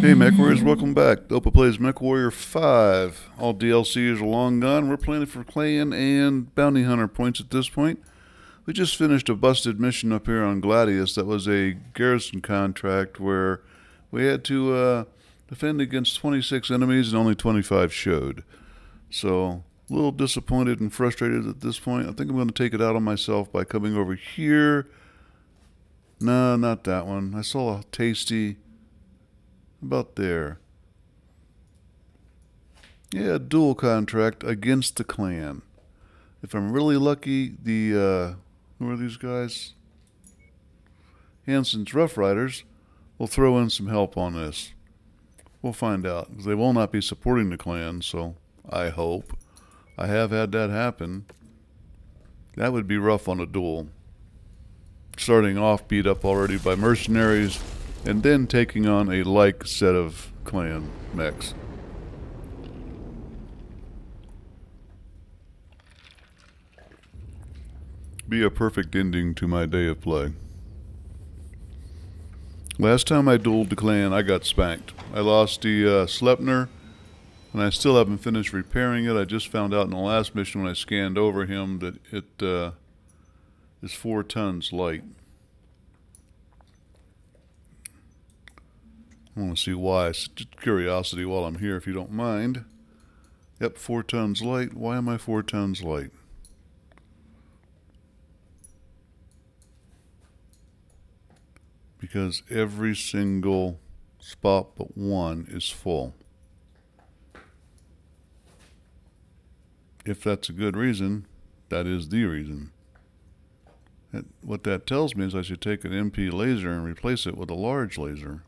Hey, Mech Warriors, welcome back. Opa plays Mech Warrior 5. All DLCs are long gone. We're planning for clan and bounty hunter points at this point. We just finished a busted mission up here on Gladius that was a garrison contract where we had to uh, defend against 26 enemies and only 25 showed. So, a little disappointed and frustrated at this point. I think I'm going to take it out on myself by coming over here. No, not that one. I saw a tasty about there. Yeah, duel contract against the clan. If I'm really lucky, the uh, who are these guys? Hansen's Rough Riders will throw in some help on this. We'll find out. They will not be supporting the clan, so I hope. I have had that happen. That would be rough on a duel. Starting off beat up already by mercenaries and then taking on a like set of clan mechs. Be a perfect ending to my day of play. Last time I dueled the clan, I got spanked. I lost the uh, Sleipnir, and I still haven't finished repairing it. I just found out in the last mission when I scanned over him that it uh, is four tons light. I want to see why. It's just curiosity while I'm here, if you don't mind. Yep, four tons light. Why am I four tons light? Because every single spot but one is full. If that's a good reason, that is the reason. what that tells me is I should take an MP laser and replace it with a large laser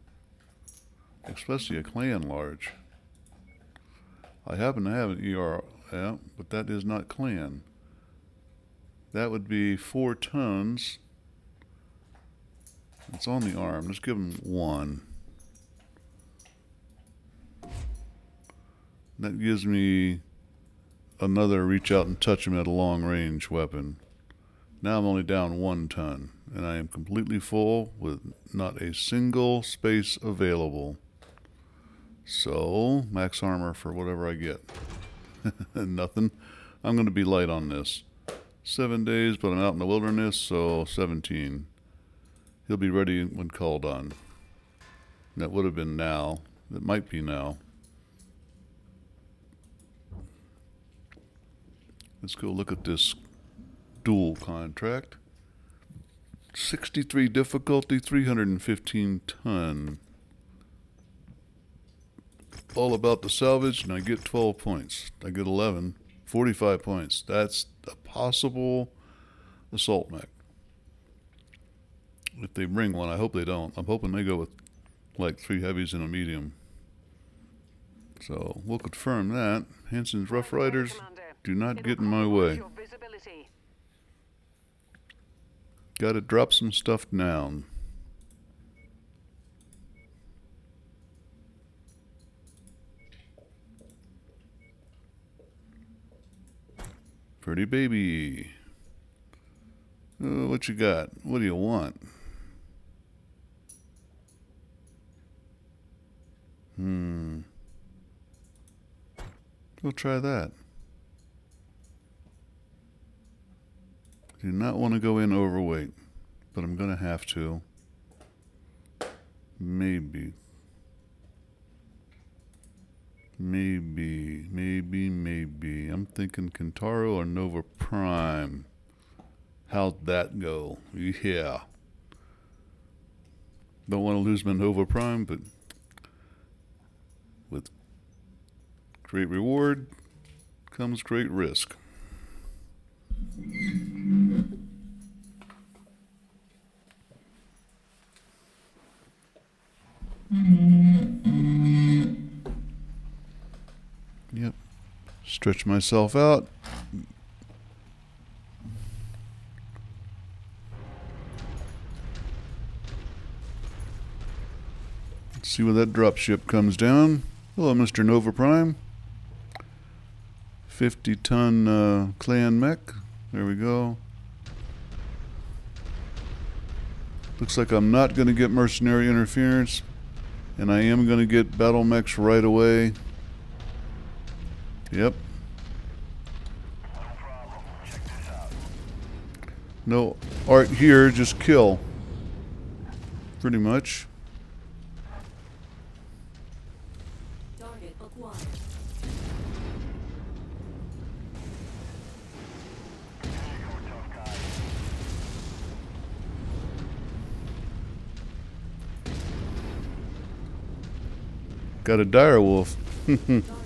especially a clan large. I happen to have an ER, yeah, but that is not clan. That would be four tons. It's on the arm. Let's give him one. That gives me another reach out and touch him at a long range weapon. Now I'm only down one ton, and I am completely full with not a single space available. So, max armor for whatever I get. Nothing. I'm going to be light on this. Seven days, but I'm out in the wilderness, so 17. He'll be ready when called on. That would have been now. It might be now. Let's go look at this duel contract. 63 difficulty, 315 ton all about the salvage, and I get 12 points. I get 11, 45 points. That's a possible assault mech. If they bring one, I hope they don't. I'm hoping they go with like three heavies and a medium. So we'll confirm that. Hansen's Rough Riders do not get in my way. Got to drop some stuff down. Pretty baby. Uh, what you got? What do you want? Hmm. We'll try that. Do not want to go in overweight, but I'm going to have to. Maybe. Maybe, maybe, maybe. I'm thinking Kintaro or Nova Prime. How'd that go? Yeah. Don't want to lose my Nova Prime, but with great reward comes great risk. Mm-hmm. Yep. Stretch myself out. Let's see where that drop ship comes down. Hello, Mr. Nova Prime. 50 ton uh, clan mech. There we go. Looks like I'm not going to get mercenary interference And I am going to get battle mechs right away. Yep. No art here, just kill. Pretty much. Got a dire wolf.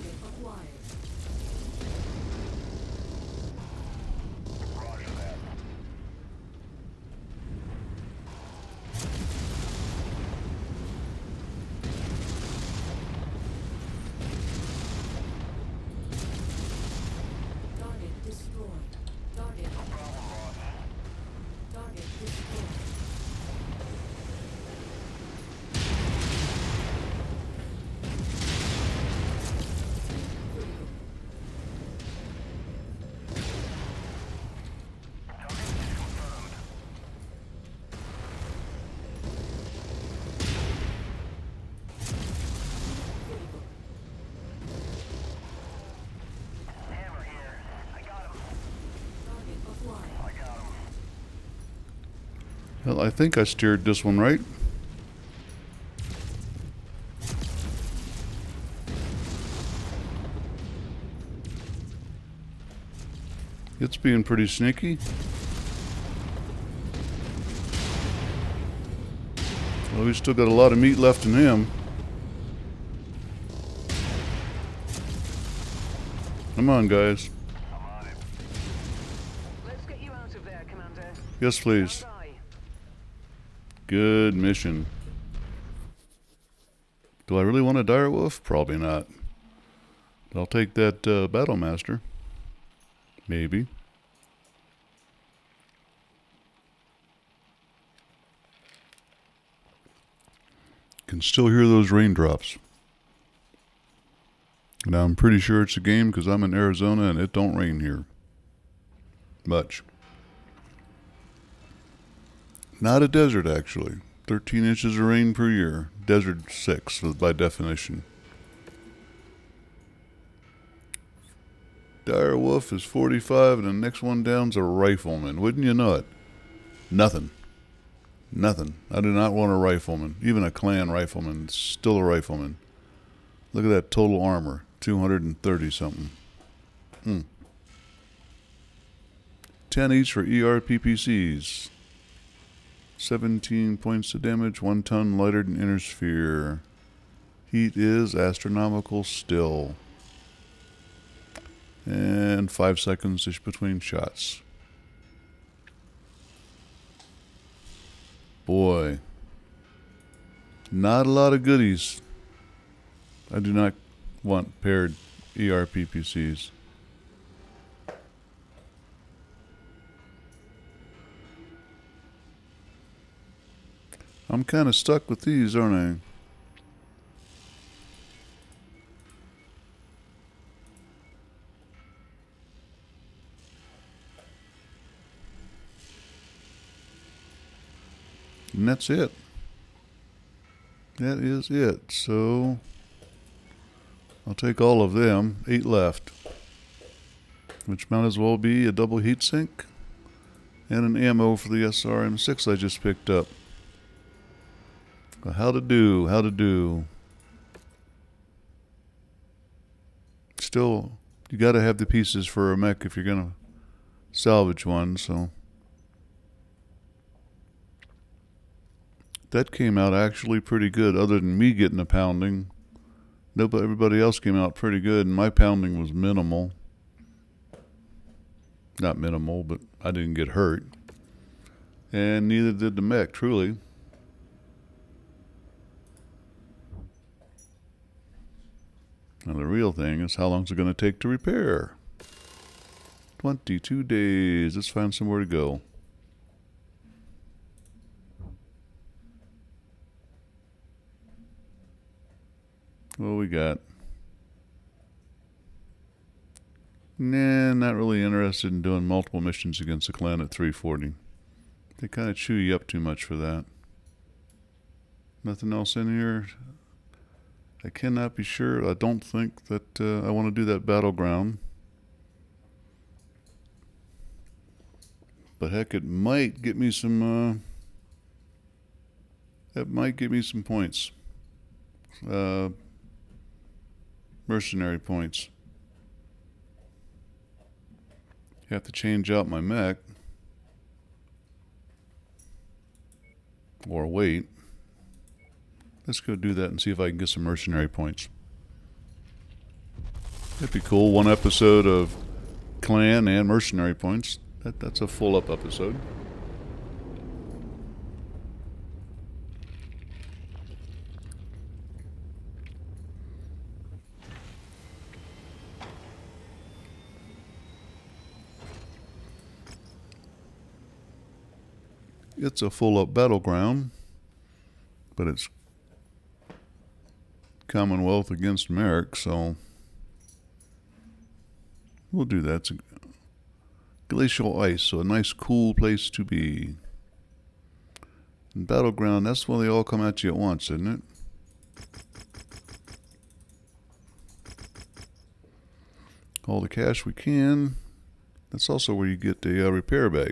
think I steered this one right. It's being pretty sneaky. Well, we still got a lot of meat left in him. Come on, guys. Let's get you out of there, Commander. Yes, please. Good mission. Do I really want a dire wolf? Probably not. I'll take that uh, battle master. Maybe. Can still hear those raindrops. Now I'm pretty sure it's a game because I'm in Arizona and it don't rain here. Much. Not a desert, actually. 13 inches of rain per year. Desert 6, by definition. Dire Wolf is 45, and the next one down's a rifleman. Wouldn't you know it? Nothing. Nothing. I do not want a rifleman. Even a clan rifleman. Still a rifleman. Look at that total armor. 230 something. Hmm. 10 each for ERPPCs. 17 points of damage, 1 ton lighter than inner sphere. Heat is astronomical still. And 5 seconds ish between shots. Boy. Not a lot of goodies. I do not want paired ERPPCs. I'm kind of stuck with these, aren't I? And that's it. That is it. So I'll take all of them. Eight left. Which might as well be a double heat sink and an ammo for the SRM6 I just picked up. How to do, how to do. Still, you got to have the pieces for a mech if you're going to salvage one, so. That came out actually pretty good, other than me getting a pounding. Nobody, everybody else came out pretty good, and my pounding was minimal. Not minimal, but I didn't get hurt. And neither did the mech, truly. Now the real thing is how long is it going to take to repair? 22 days. Let's find somewhere to go. What we got? Nah, not really interested in doing multiple missions against a clan at 340. They kind of chew you up too much for that. Nothing else in here? I cannot be sure. I don't think that uh, I want to do that battleground. But heck, it might get me some. Uh, that might get me some points. Uh, mercenary points. Have to change out my mech. Or wait. Let's go do that and see if I can get some mercenary points. That'd be cool. One episode of clan and mercenary points. That that's a full up episode. It's a full up battleground, but it's Commonwealth against Marik, so we'll do that. Glacial ice, so a nice cool place to be. And battleground, that's when they all come at you at once, isn't it? All the cash we can. That's also where you get the uh, repair bay.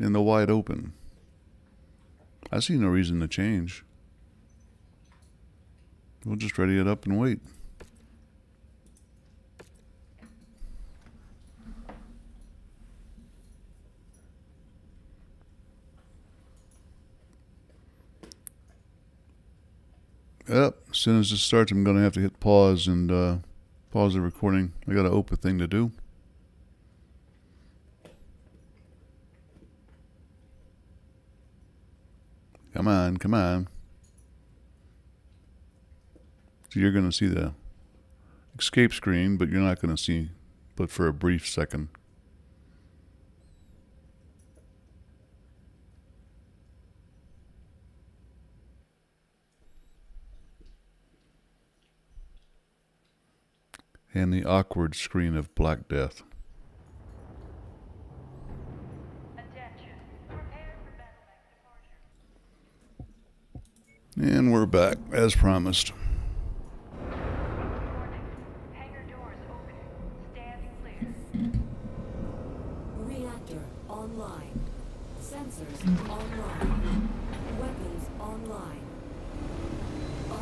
In the wide open. I see no reason to change. We'll just ready it up and wait. Yep, as soon as this starts, I'm going to have to hit pause and uh, pause the recording. I got an open thing to do. Come on, come on. So you're going to see the escape screen, but you're not going to see, but for a brief second. And the awkward screen of Black Death. And we're back, as promised. Reactor online. Sensors online. Weapons online. All.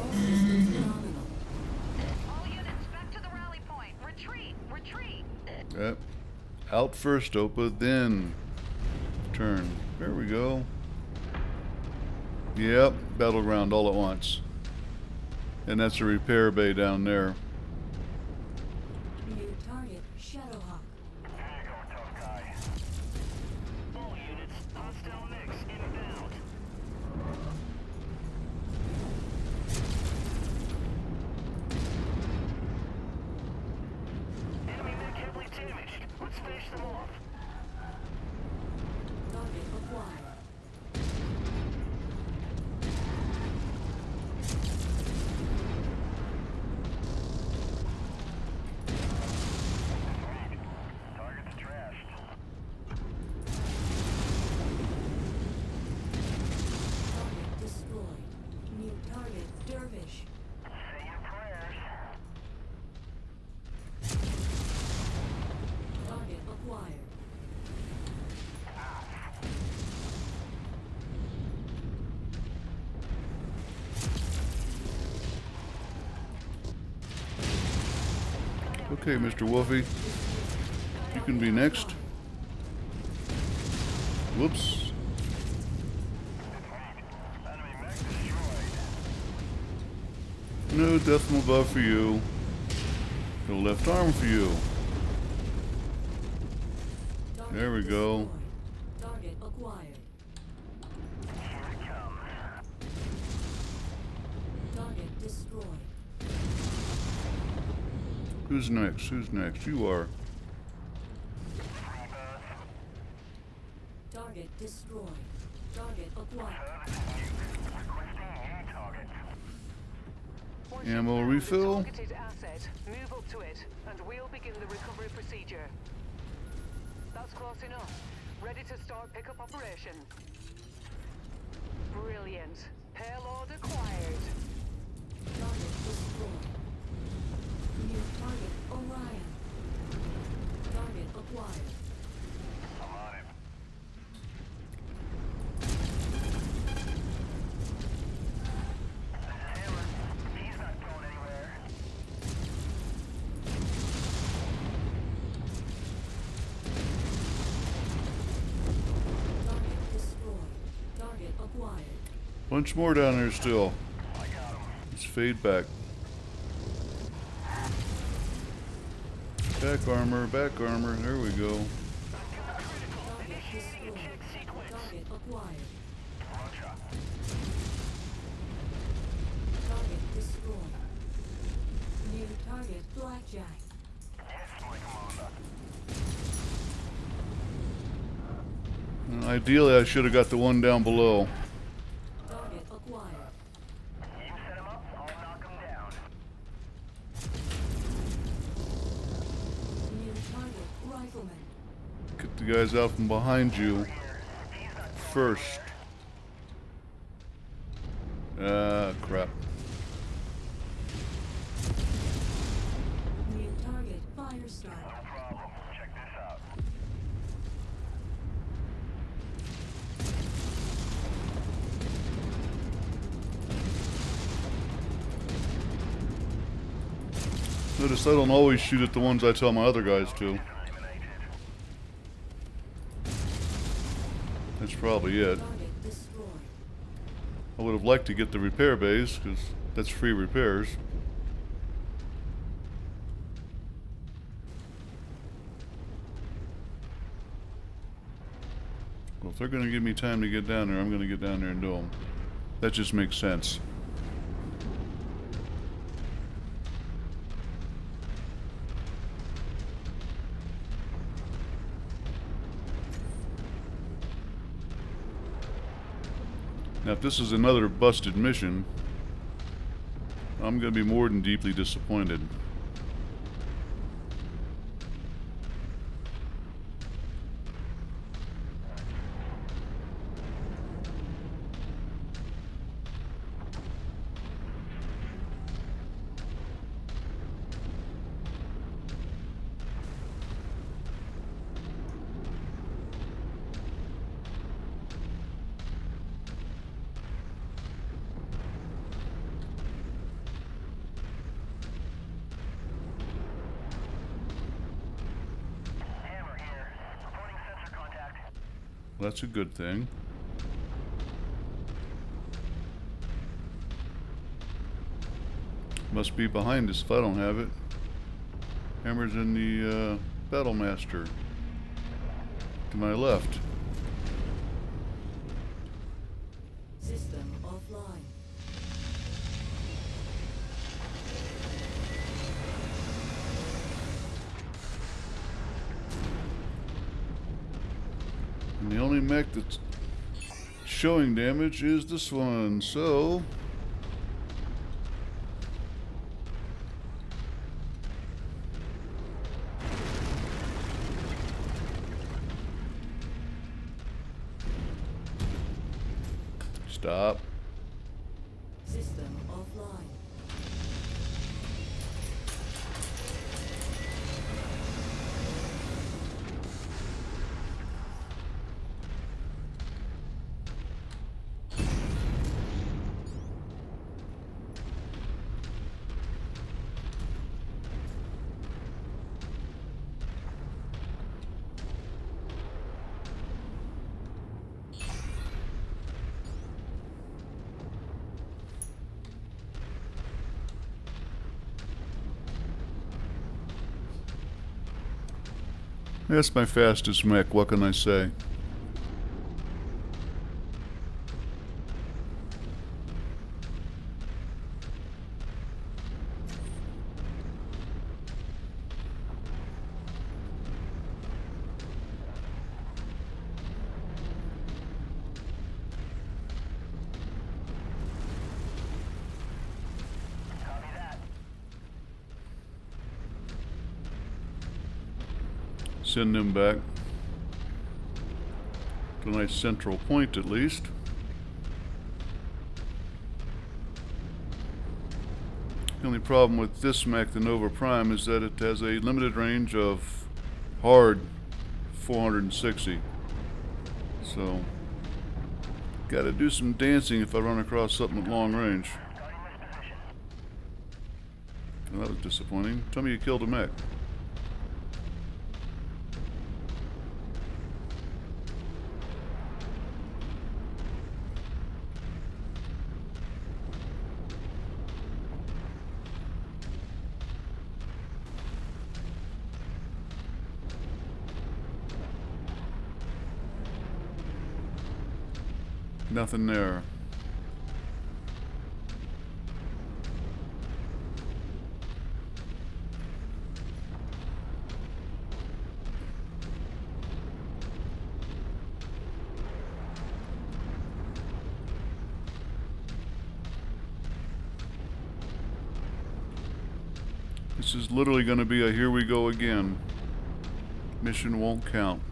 All units back to the rally point. Retreat! Retreat! Yep. Out first, Opa, then turn. There we go. Yep, battleground all at once. And that's a repair bay down there. New target Shadowhawk. All units, hostile mix inbound. Enemy mech heavily damaged. Let's finish them off. Target acquired. Target's trashed. Target destroyed. New target Dervish. Say your prayers. Target acquired. Okay, Mr. Wolfie. You can be next. Whoops. No decimal above for you. No left arm for you. There we go. destroyed. Target acquired. Here we come. Target destroyed. Who's next? Who's next? You are. Target destroyed. Target acquired. Target. Once Ammo you've found the refill. Targeted asset. Move up to it, and we'll begin the recovery procedure. That's close enough. Ready to start pickup operation. Brilliant. Payload acquired. Target destroyed. New target Orion. Target acquired. I'm on it. This is He's not going anywhere. Target destroyed. Target acquired. Bunch more down there still. I got. Let's fade back. Back armor, back armor. There we go. Ideally, I should have got the one down below. Target acquired. You set him up, I'll knock him down. New target Rifleman. Get the guys out from behind you first. Ah, crap. New target Firestar. No. Check this out. Notice I don't always shoot at the ones I tell my other guys to. Probably it. I would have liked to get the repair base, because that's free repairs. Well, if they're going to give me time to get down there, I'm going to get down there and do them. That just makes sense. Now, if this is another busted mission, I'm going to be more than deeply disappointed. Hammer here. Reporting sensor contact. That's a good thing. Must be behind us if I don't have it. Hammer's in the uh, Battle Master. To my left. Only mech that's showing damage is this one, so. That's my fastest mech, what can I say? send them back to a nice central point at least. The only problem with this mech, the Nova Prime, is that it has a limited range of hard 460. So, gotta do some dancing if I run across something at long range. Well, that was disappointing. Tell me you killed a mech. Nothing there. This is literally going to be a here we go again. Mission won't count.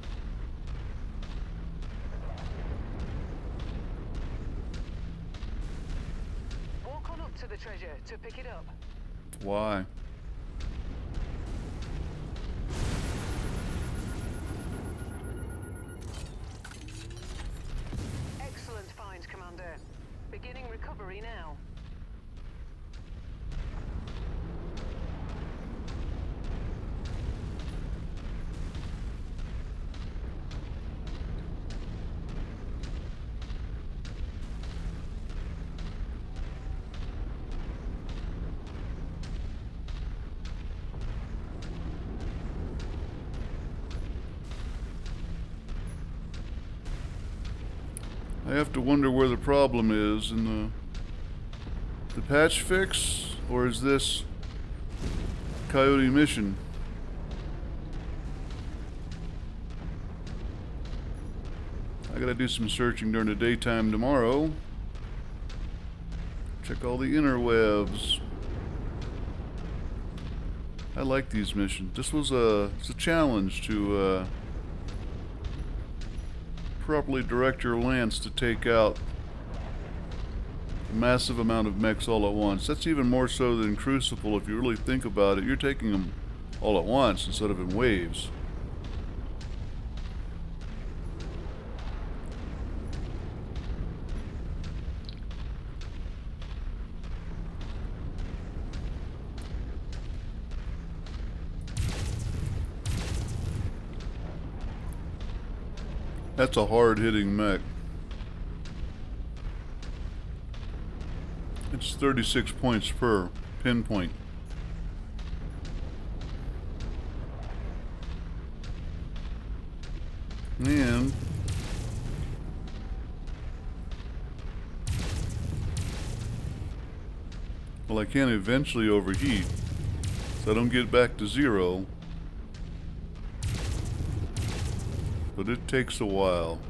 Walk on up to the treasure to pick it up. Why? Excellent find, Commander. Beginning recovery now. Have to wonder where the problem is in the the patch fix, or is this Coyote mission? I gotta do some searching during the daytime tomorrow. Check all the interwebs. I like these missions. This was a it's a challenge to uh, properly direct your lance to take out a massive amount of mechs all at once. That's even more so than Crucible if you really think about it. You're taking them all at once instead of in waves. That's a hard hitting mech. It's 36 points per pinpoint. And well, I can't eventually overheat, so I don't get back to zero. But it takes a while.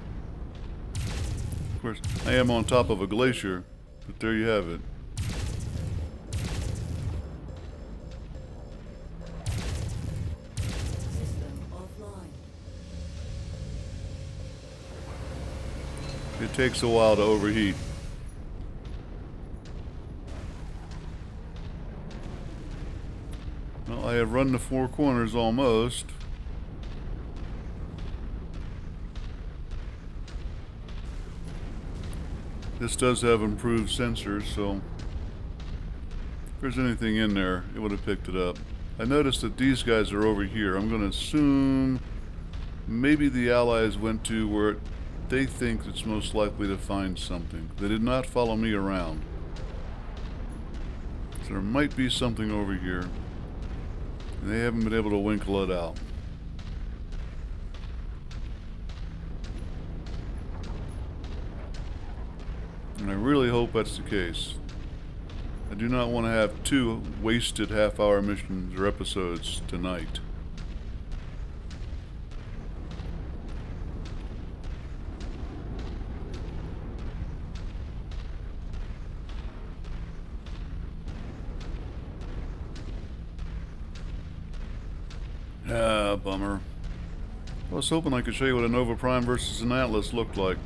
Of course, I am on top of a glacier, but there you have it. System offline. It takes a while to overheat. Well, I have run the four corners almost. This does have improved sensors, so if there's anything in there, it would have picked it up. I noticed that these guys are over here. I'm going to assume maybe the Allies went to where they think it's most likely to find something. They did not follow me around. So there might be something over here. And they haven't been able to winkle it out. And I really hope that's the case. I do not want to have two wasted half hour missions or episodes tonight. Ah, bummer. I was hoping I could show you what a Nova Prime versus an Atlas looked like.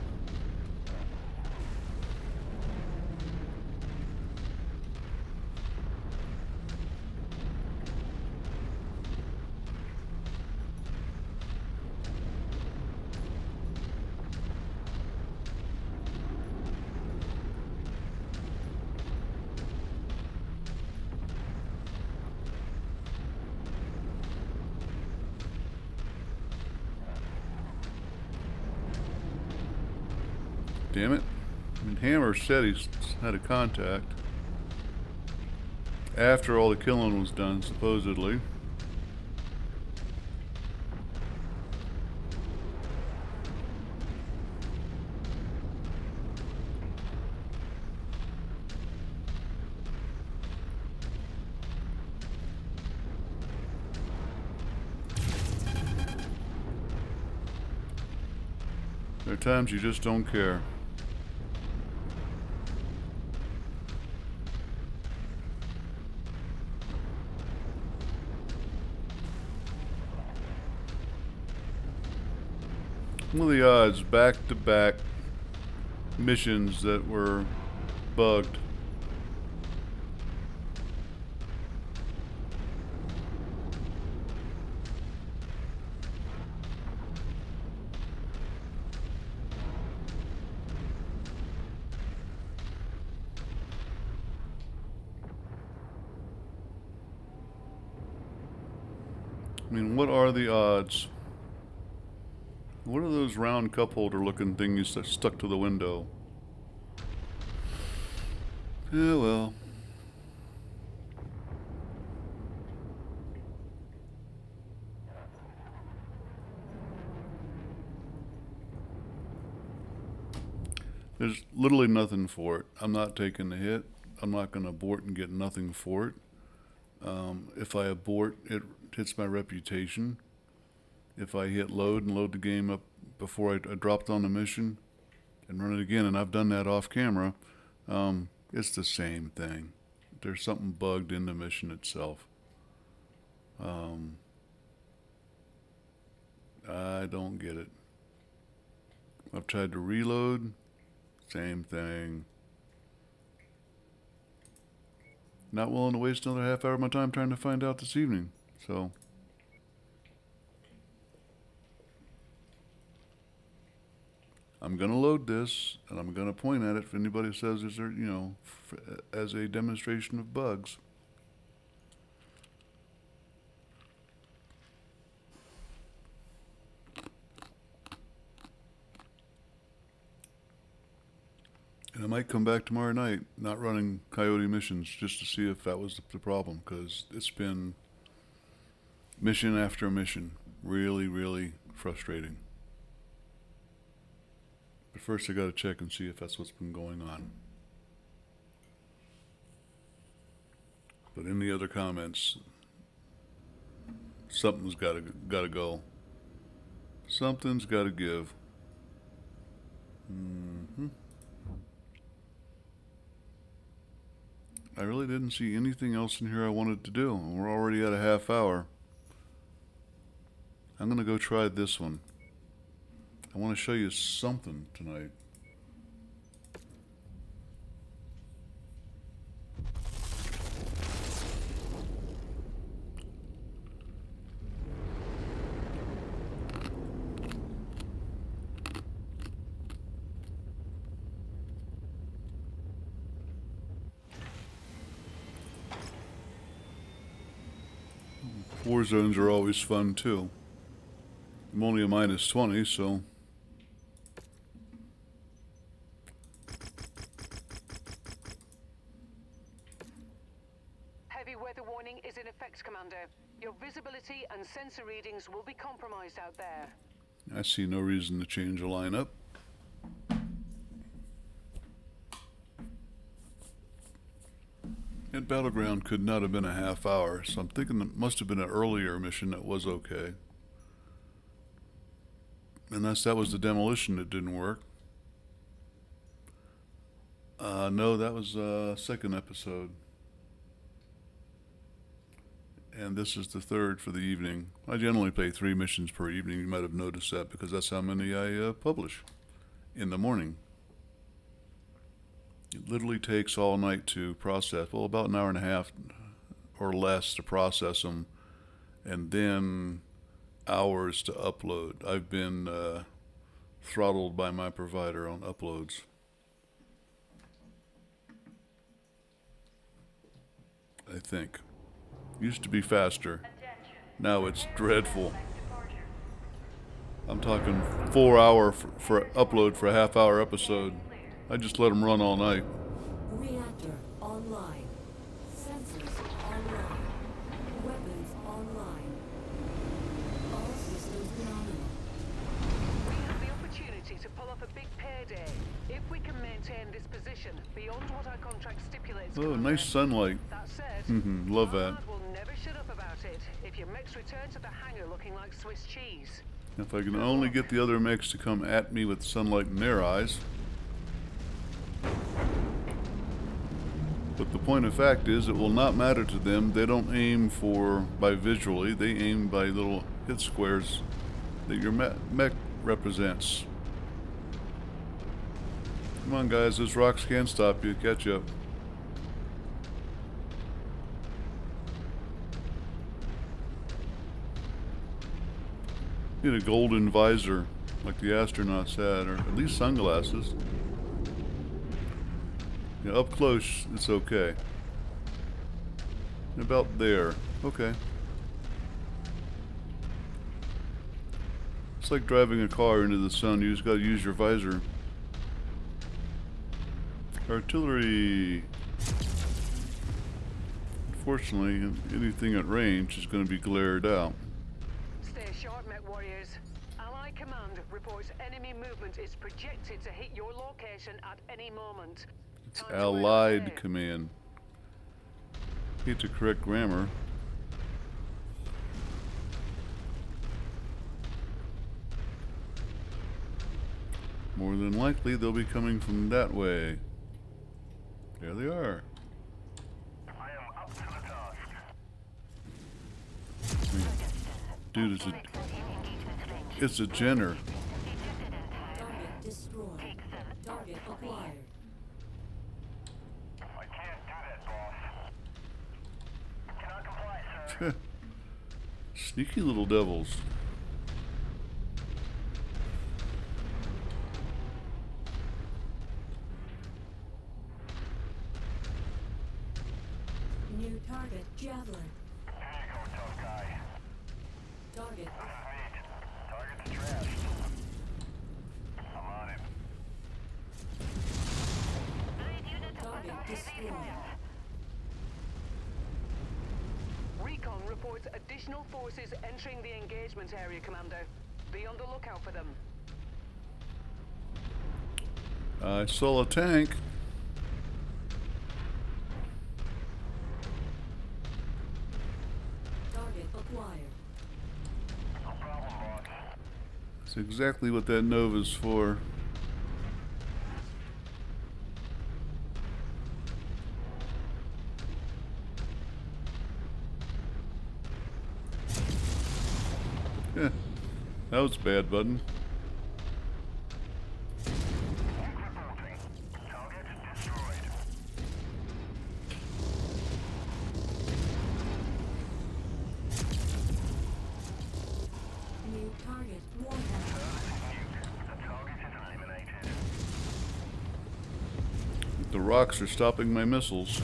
Damn it. I mean, Hammer said he's had a contact. After all the killing was done, supposedly. There are times you just don't care. What are the odds back to back missions that were bugged? I mean, what are the odds? What are those round cup holder looking things that stuck to the window? Yeah, well. There's literally nothing for it. I'm not taking the hit. I'm not going to abort and get nothing for it. Um, if I abort, it hits my reputation. If I hit load and load the game up before I, I dropped on the mission and run it again, and I've done that off camera, um, it's the same thing. There's something bugged in the mission itself. Um, I don't get it. I've tried to reload, same thing. Not willing to waste another half hour of my time trying to find out this evening. So. I'm going to load this and I'm going to point at it if anybody says is there, you know, as a demonstration of bugs. And I might come back tomorrow night, not running coyote missions, just to see if that was the problem, because it's been mission after mission, really, really frustrating. But first, I got to check and see if that's what's been going on. But in the other comments, something's got to got to go. Something's got to give. hmm I really didn't see anything else in here I wanted to do. We're already at a half hour. I'm going to go try this one. I want to show you something tonight. War zones are always fun too. I'm only a minus 20, so. Heavy weather warning is in effect, Commander. Your visibility and sensor readings will be compromised out there. I see no reason to change a lineup. And Battleground could not have been a half hour, so I'm thinking it must have been an earlier mission that was okay. Unless that was the demolition that didn't work. Uh, no, that was uh, second episode. And this is the third for the evening. I generally play three missions per evening. You might have noticed that because that's how many I uh, publish in the morning. It literally takes all night to process. Well, about an hour and a half or less to process them, and then hours to upload. I've been uh, throttled by my provider on uploads. I think. Used to be faster. Now it's dreadful. I'm talking four hour for, for upload for a half hour episode. I just let them run all night. Reactor online. Sensors online. Weapons online. All systems nominal. We have the opportunity to pull off a big payday if we can maintain this position beyond what our contract stipulates. Oh, nice sunlight. That said, Mhm, love our that. lad will never shut up about it if your to the hangar looking like Swiss cheese. If I can only get the other mechs to come at me with sunlight in their eyes. But the point of fact is, it will not matter to them. They don't aim for by visually. They aim by little hit squares that your me- mech represents. Come on, guys. Those rocks can't stop you. Catch up. Need a golden visor, like the astronauts had, or at least sunglasses. Yeah, up close, it's okay. About there. Okay. It's like driving a car into the sun. You just gotta use your visor. Artillery. Unfortunately, anything at range is going to be glared out. Stay sharp. Ally Command reports enemy movement is projected to hit your location at any moment. It's Time Allied Command. Hate to correct grammar. More than likely, they'll be coming from that way. There they are. I am up to the task. Dude, it's a, it's a Jenner. Target destroyed. Target acquired. I can't do that, boss. Cannot comply, sir. Sneaky little devils. New target Javelin. There you go, tough guy. Target This is neat. Target's trashed. I'm on it. target destroyed. Recon reports additional forces entering the engagement area, Commander. Be on the lookout for them. A tank. Target acquired. No problem, boss. That's exactly what that Nova's for. Yeah, that was bad, button. Target. The target is eliminated. The rocks are stopping my missiles.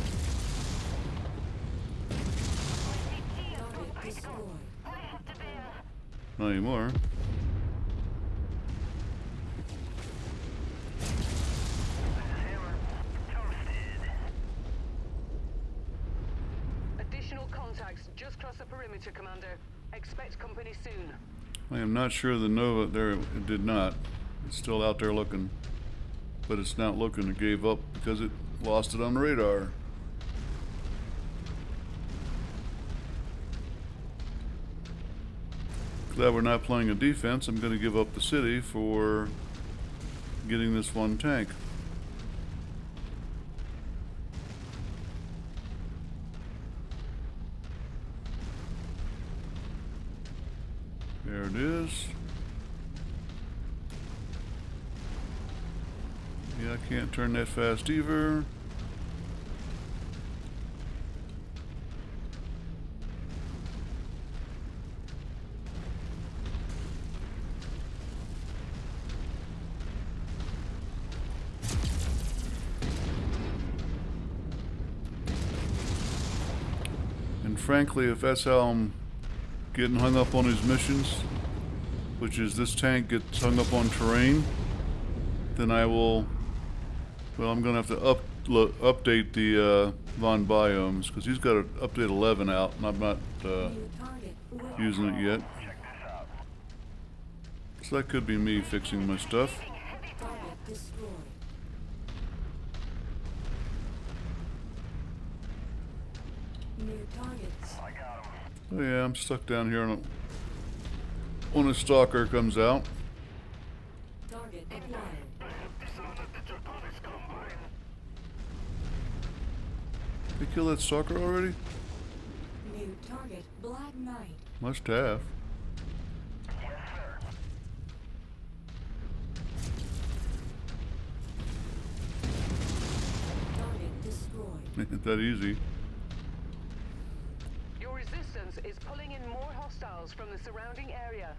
Not anymore. Hammer. Toasted. Additional contacts just cross the perimeter, Commander. Expect company soon. I am not sure the Nova there it did not. It's still out there looking. But it's not looking. It gave up because it lost it on the radar. Glad we're not playing a defense. I'm going to give up the city for getting this one tank. Turn that fast either. And frankly, if that's how I'm getting hung up on his missions, which is this tank gets hung up on terrain, then I will. Well, I'm gonna have to up lo- update the uh, Von Biomes because he's got an update 11 out, and I'm not uh, using it yet. So that could be me fixing my stuff. Oh yeah, I'm stuck down here on when a stalker comes out. Target acquired. They kill that stalker already? New target. Black Knight. Must have. Yes, sir. Ain't that easy. Your resistance is pulling in more hostiles from the surrounding area.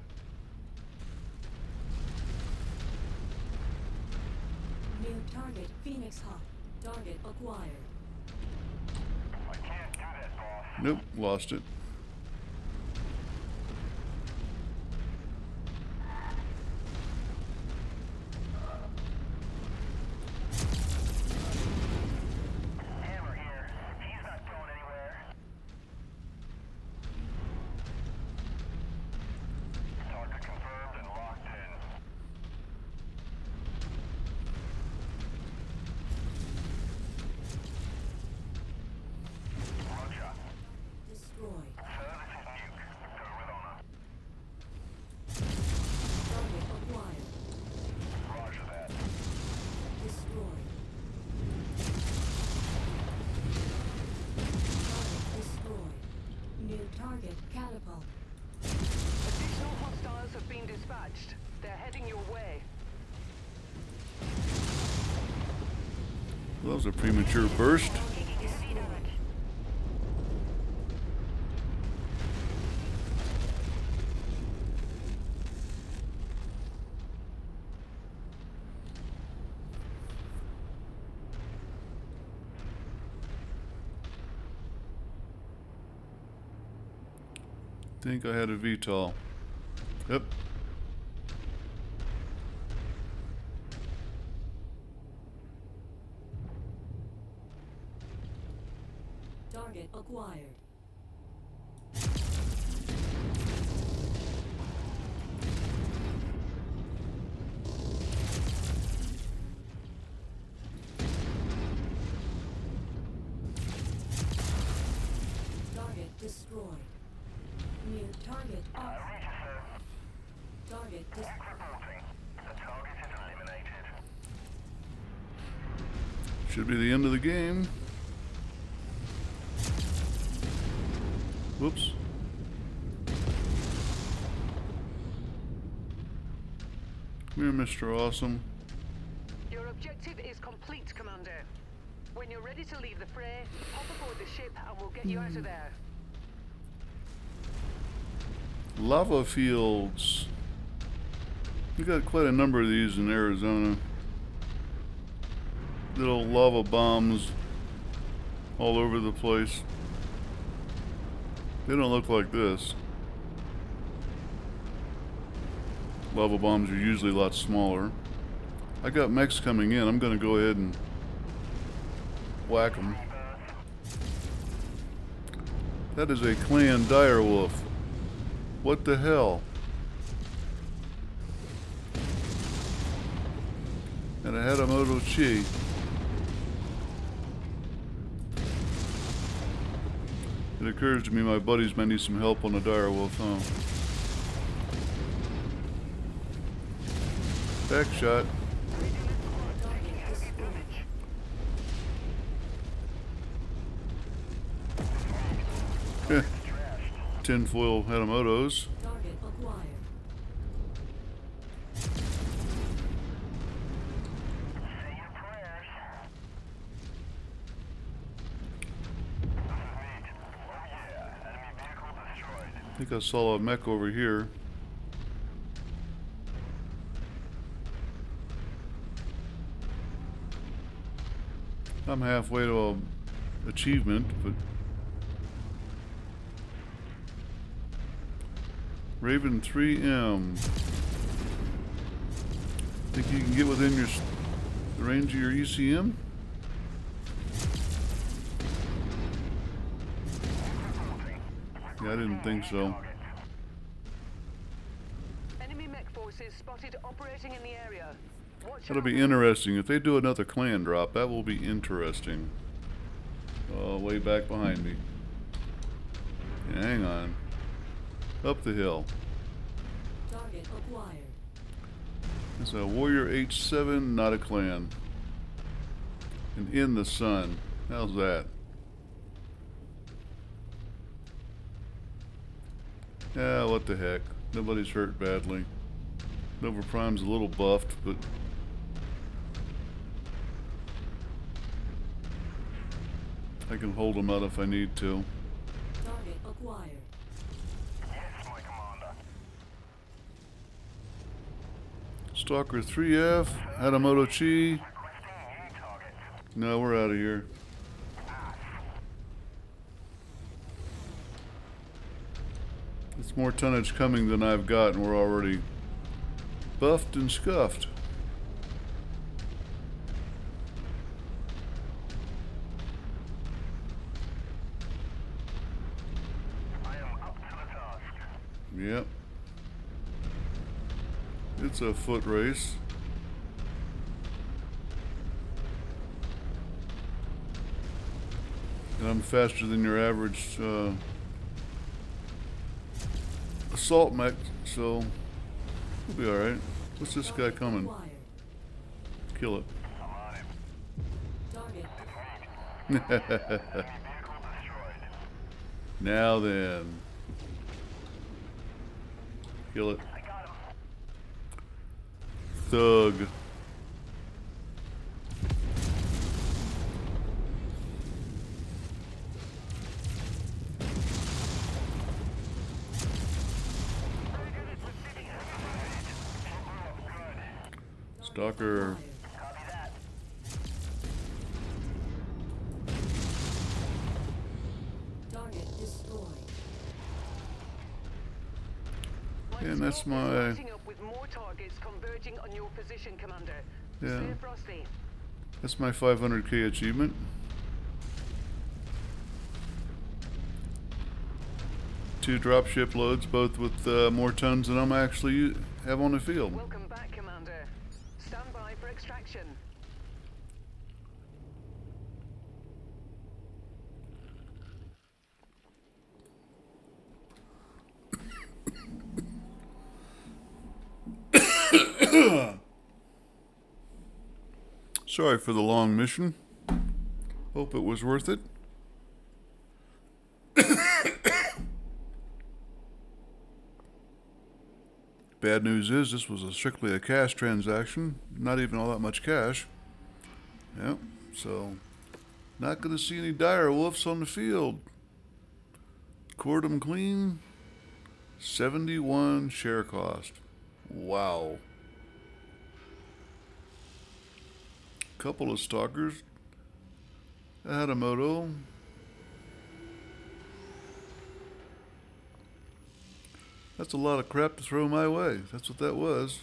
New target. Phoenix Hawk. Target acquired. I can't do that, boss. Nope, lost it. Hammer here. He's not going anywhere. Target confirmed and locked in. Roger. Destroyed. Sir, this is Nuke. Go with honor. Target acquired. Roger that. Destroyed. Target destroyed. New target catapult. Additional hostiles have been dispatched. They're heading your way. Well, that was a premature burst. Think I had a VTOL. Yep. Target acquired. Target destroyed. New target up. Roger, sir. Target dis- Reporting. The target is eliminated. Should be the end of the game. Whoops. Come here, Mr. Awesome. Your objective is complete, Commander. When you're ready to leave the fray, hop aboard the ship and we'll get you out of hmm. there. Lava fields. We got quite a number of these in Arizona. Little lava bombs all over the place. They don't look like this. Lava bombs are usually a lot smaller. I got mechs coming in. I'm going to go ahead and whack them. That is a clan direwolf. What the hell? And I had a Hatamoto-Chi. It occurs to me my buddies may need some help on the direwolf, huh? Back shot. Tinfoil Hatamotos. Target acquired. Say your prayers. This is neat. Oh yeah. Enemy vehicle destroyed. I think I saw a mech over here. I'm halfway to a achievement, but Raven 3M. Think you can get within your the range of your ECM? Yeah, I didn't think so. Enemy mech forces spotted operating in the area. Watch That'll be interesting. If they do another clan drop, that will be interesting. Oh, way back behind me. Yeah, hang on. Up the hill. Target acquired. It's a Warrior H7, not a clan. And in the sun. How's that? Yeah, what the heck. Nobody's hurt badly. Nova Prime's a little buffed, but I can hold him out if I need to. Target acquired. Yes, my commander. Stalker 3F, Hatamoto-Chi. Requesting new target. No, we're out of here. It's more tonnage coming than I've got, and we're already buffed and scuffed. I am up to the task. Yep. It's a foot race. And I'm faster than your average uh, assault mech, so we'll be alright. What's this guy coming? Kill it. Now then. Kill it. Thug. On your position, Commander. Yeah. That's my 500k achievement. Two dropship loads, both with uh, more tons than I'm actually have on the field. Welcome back, Commander. Stand by for extraction. Sorry for the long mission. Hope it was worth it. Bad news is this was a strictly a cash transaction, not even all that much cash. Yep, so not going to see any dire wolves on the field. Court 'em clean. 71 share cost. Wow. Couple of stalkers. Hatamoto. That's a lot of crap to throw my way. That's what that was.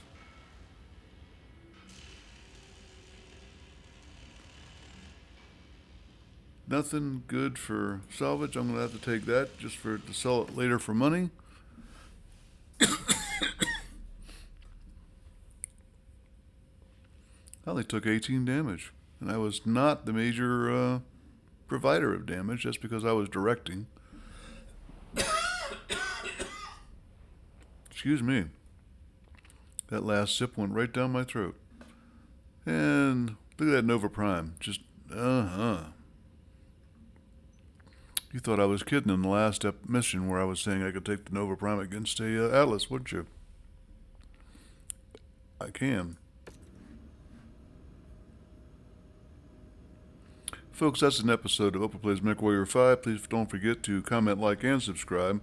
Nothing good for salvage. I'm gonna have to take that just for to sell it later for money. I only took 18 damage, and I was not the major uh, provider of damage. Just because I was directing. Excuse me. That last sip went right down my throat. And look at that Nova Prime. Just, uh huh. You thought I was kidding in the last mission where I was saying I could take the Nova Prime against a uh, Atlas, wouldn't you? I can. Folks, that's an episode of Opa Plays MechWarrior 5. Please don't forget to comment, like, and subscribe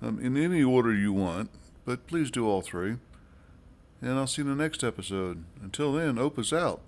um, in any order you want, but please do all three. And I'll see you in the next episode. Until then, Opa's out.